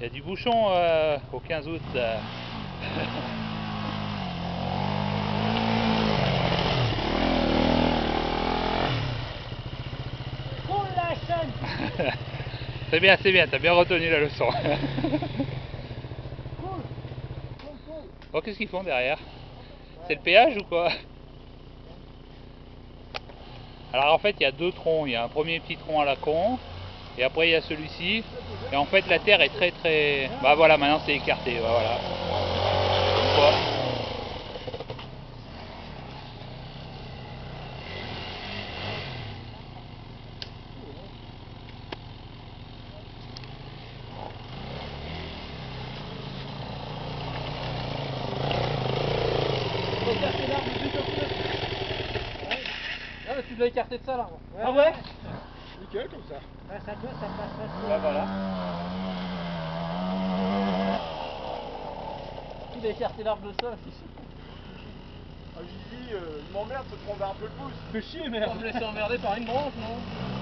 Il y a du bouchon euh, au 15 août. euh. C'est bien, c'est bien, t'as bien retenu la leçon. Oh, qu'est-ce qu'ils font derrière? C'est le péage ou quoi? Alors en fait, il y a deux troncs. Il y a un premier petit tronc à la con, et après il y a celui-ci. Et en fait, la terre est très très. Bah voilà, maintenant c'est écarté. Bah, voilà. Tu. Ah, tu dois écarter de ça là. Ah ouais? Nickel comme ça. Bah, ça passe pas trop. Bah voilà. Tu dois écarter l'arbre de ça. Ah, dit, euh, il m'emmerde, ça te prend vers un peu le pouce. Fais chier merde. On me laisser emmerder par une branche non?